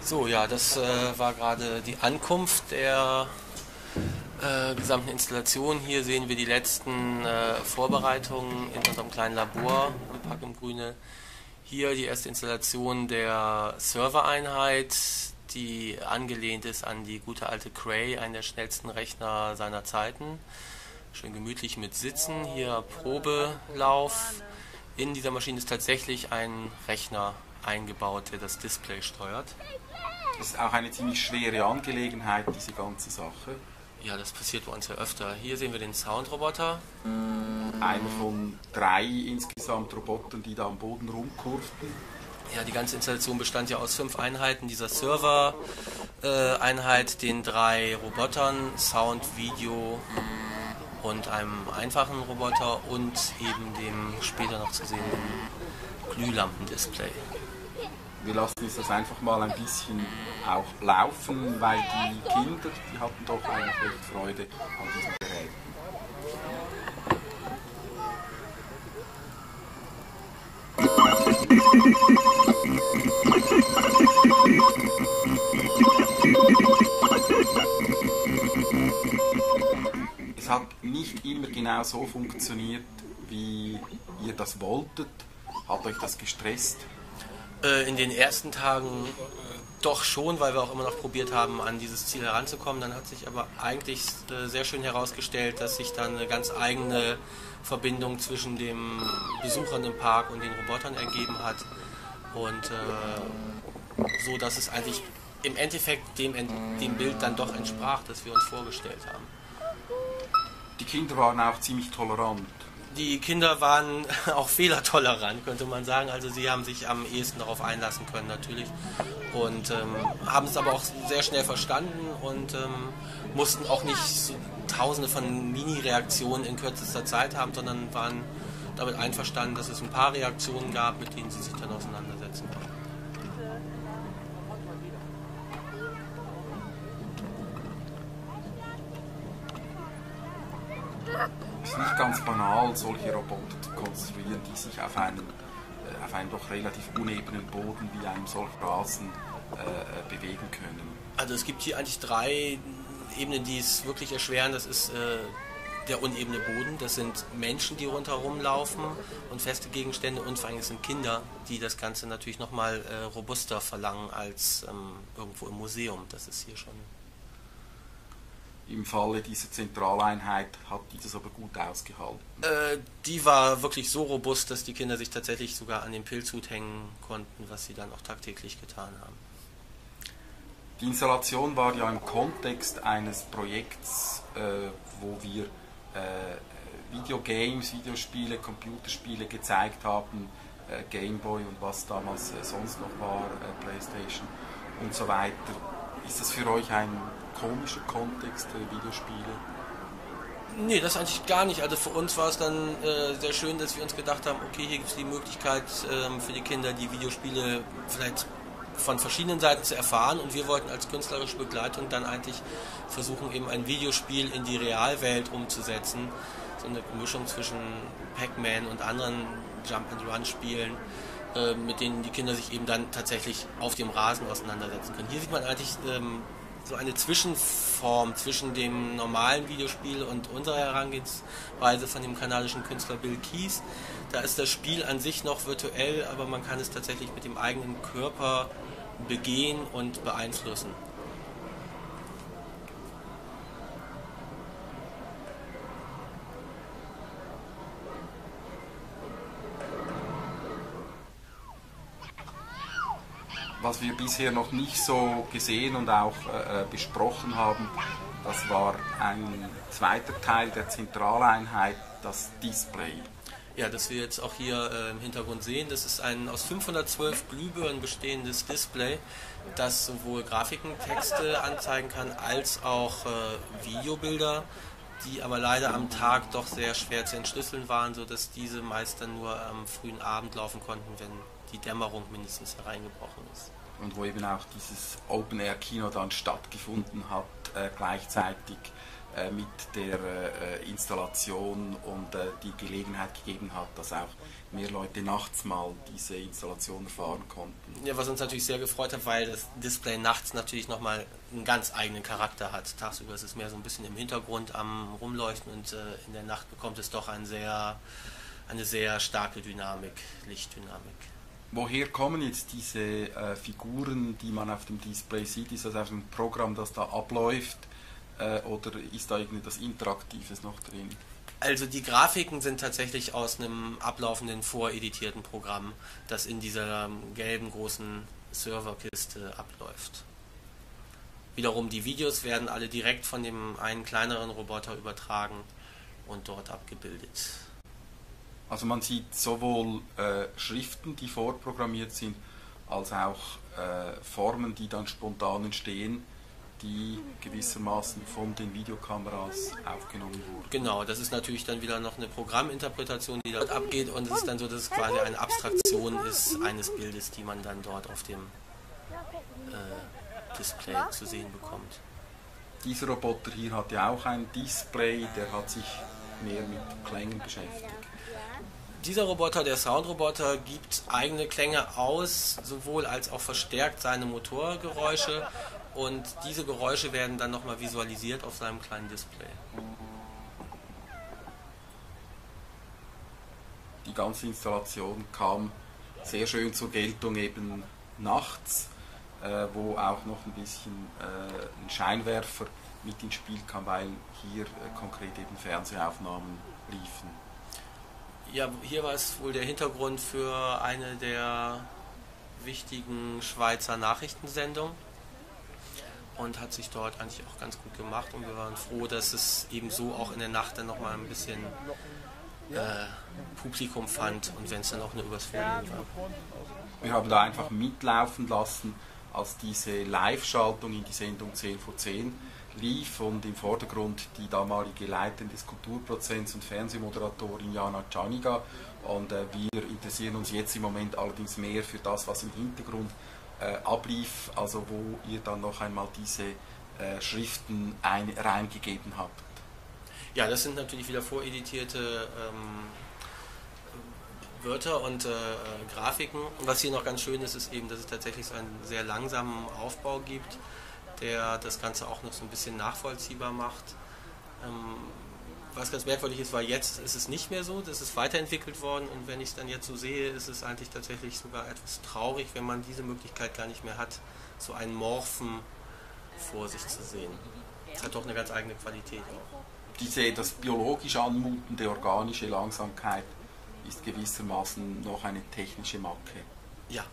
So, ja, das äh, war gerade die Ankunft der äh, gesamten Installation. Hier sehen wir die letzten äh, Vorbereitungen in unserem kleinen Labor am Park im Grüne. Hier die erste Installation der Servereinheit, die angelehnt ist an die gute alte Cray, einen der schnellsten Rechner seiner Zeiten. Schön gemütlich mit Sitzen. Hier Probelauf. In dieser Maschine ist tatsächlich ein Rechner eingebaut, der das Display steuert. Das ist auch eine ziemlich schwere Angelegenheit, diese ganze Sache. Ja, das passiert bei uns ja öfter. Hier sehen wir den Soundroboter. Einer von drei insgesamt Robotern, die da am Boden rumkurften. Ja, die ganze Installation bestand ja aus fünf Einheiten dieser Server-Einheit, den drei Robotern, Sound, Video und einem einfachen Roboter und eben dem später noch zu sehenden Glühlampendisplay. Wir lassen uns das einfach mal ein bisschen auch laufen, weil die Kinder, die hatten doch eigentlich recht Freude an diesem Gerät. Es hat nicht immer genau so funktioniert, wie ihr das wolltet. Hat euch das gestresst? Äh, in den ersten Tagen doch schon, weil wir auch immer noch probiert haben, an dieses Ziel heranzukommen. Dann hat sich aber eigentlich äh, sehr schön herausgestellt, dass sich dann eine ganz eigene Verbindung zwischen dem Besuchern im Park und den Robotern ergeben hat. Und äh, so, dass es eigentlich im Endeffekt dem, dem Bild dann doch entsprach, das wir uns vorgestellt haben. Die Kinder waren auch ziemlich tolerant. Die Kinder waren auch fehlertolerant, könnte man sagen. Also sie haben sich am ehesten darauf einlassen können natürlich und ähm, haben es aber auch sehr schnell verstanden und ähm, mussten auch nicht so tausende von Mini-Reaktionen in kürzester Zeit haben, sondern waren damit einverstanden, dass es ein paar Reaktionen gab, mit denen sie sich dann auseinandersetzen konnten. Es ist nicht ganz banal, solche Roboter zu konstruieren, die sich auf einen, äh, auf einen doch relativ unebenen Boden wie einem solchen Rasen äh, äh, bewegen können. Also es gibt hier eigentlich drei Ebenen, die es wirklich erschweren. Das ist äh, der unebene Boden, das sind Menschen, die rundherum laufen und feste Gegenstände und vor allem sind Kinder, die das Ganze natürlich nochmal äh, robuster verlangen als ähm, irgendwo im Museum. Das ist hier schon im Falle dieser Zentraleinheit hat die das aber gut ausgehalten. Äh, die war wirklich so robust, dass die Kinder sich tatsächlich sogar an den Pilzhut hängen konnten, was sie dann auch tagtäglich getan haben. Die Installation war ja im Kontext eines Projekts, äh, wo wir äh, Videogames, Videospiele, Computerspiele gezeigt haben, äh, Gameboy und was damals äh, sonst noch war, äh, Playstation und so weiter. Ist das für euch ein komischer Kontext, äh, Videospiele? Nee, das eigentlich gar nicht. Also für uns war es dann äh, sehr schön, dass wir uns gedacht haben, okay, hier gibt es die Möglichkeit ähm, für die Kinder, die Videospiele vielleicht von verschiedenen Seiten zu erfahren und wir wollten als künstlerische Begleitung dann eigentlich versuchen, eben ein Videospiel in die Realwelt umzusetzen. So eine Mischung zwischen Pac-Man und anderen Jump-and-Run-Spielen, äh, mit denen die Kinder sich eben dann tatsächlich auf dem Rasen auseinandersetzen können. Hier sieht man eigentlich ähm, so eine Zwischenform zwischen dem normalen Videospiel und unserer Herangehensweise von dem kanadischen Künstler Bill Keys. Da ist das Spiel an sich noch virtuell, aber man kann es tatsächlich mit dem eigenen Körper begehen und beeinflussen. Was wir bisher noch nicht so gesehen und auch äh, besprochen haben, das war ein zweiter Teil der Zentraleinheit, das Display. Ja, das wir jetzt auch hier äh, im Hintergrund sehen, das ist ein aus 512 Glühbirnen bestehendes Display, das sowohl Grafiken, Texte anzeigen kann, als auch äh, Videobilder, die aber leider am Tag doch sehr schwer zu entschlüsseln waren, sodass diese meist dann nur am frühen Abend laufen konnten, wenn die Dämmerung mindestens hereingebrochen ist. Und wo eben auch dieses Open-Air-Kino dann stattgefunden hat, äh, gleichzeitig äh, mit der äh, Installation und äh, die Gelegenheit gegeben hat, dass auch mehr Leute nachts mal diese Installation erfahren konnten. Ja, was uns natürlich sehr gefreut hat, weil das Display nachts natürlich nochmal einen ganz eigenen Charakter hat. Tagsüber ist es mehr so ein bisschen im Hintergrund am Rumleuchten und äh, in der Nacht bekommt es doch ein sehr, eine sehr starke Dynamik, Lichtdynamik. Woher kommen jetzt diese äh, Figuren, die man auf dem Display sieht? Ist das auf ein Programm, das da abläuft? Äh, oder ist da irgendetwas Interaktives noch drin? Also die Grafiken sind tatsächlich aus einem ablaufenden voreditierten Programm, das in dieser gelben großen Serverkiste abläuft. Wiederum die Videos werden alle direkt von dem einen kleineren Roboter übertragen und dort abgebildet. Also man sieht sowohl äh, Schriften, die vorprogrammiert sind, als auch äh, Formen, die dann spontan entstehen die gewissermaßen von den Videokameras aufgenommen wurden. Genau, das ist natürlich dann wieder noch eine Programminterpretation, die dort abgeht und es ist dann so, dass es quasi eine Abstraktion ist eines Bildes, die man dann dort auf dem äh, Display zu sehen bekommt. Dieser Roboter hier hat ja auch ein Display, der hat sich mehr mit Klängen beschäftigt. Dieser Roboter, der Soundroboter, gibt eigene Klänge aus, sowohl als auch verstärkt seine Motorgeräusche und diese Geräusche werden dann nochmal visualisiert auf seinem kleinen Display. Die ganze Installation kam sehr schön zur Geltung eben nachts, äh, wo auch noch ein bisschen äh, ein Scheinwerfer mit ins Spiel kam, weil hier äh, konkret eben Fernsehaufnahmen liefen. Ja, hier war es wohl der Hintergrund für eine der wichtigen Schweizer Nachrichtensendungen und hat sich dort eigentlich auch ganz gut gemacht und wir waren froh, dass es eben so auch in der Nacht dann nochmal ein bisschen äh, Publikum fand und wenn es dann auch eine Übersfolien war. Wir haben da einfach mitlaufen lassen, als diese Live-Schaltung in die Sendung 10 vor 10 lief und im Vordergrund die damalige Leiterin des Kulturprozents und Fernsehmoderatorin Jana Czaniga und äh, wir interessieren uns jetzt im Moment allerdings mehr für das, was im Hintergrund ablief, also wo ihr dann noch einmal diese äh, Schriften ein, reingegeben habt. Ja, das sind natürlich wieder voreditierte ähm, Wörter und äh, Grafiken. Und was hier noch ganz schön ist, ist eben, dass es tatsächlich so einen sehr langsamen Aufbau gibt, der das Ganze auch noch so ein bisschen nachvollziehbar macht. Ähm, was ganz merkwürdig ist, weil jetzt ist es nicht mehr so, das ist weiterentwickelt worden und wenn ich es dann jetzt so sehe, ist es eigentlich tatsächlich sogar etwas traurig, wenn man diese Möglichkeit gar nicht mehr hat, so einen Morphen vor sich zu sehen. Es hat doch eine ganz eigene Qualität auch. Diese, das biologisch anmutende organische Langsamkeit ist gewissermaßen noch eine technische Macke. Ja.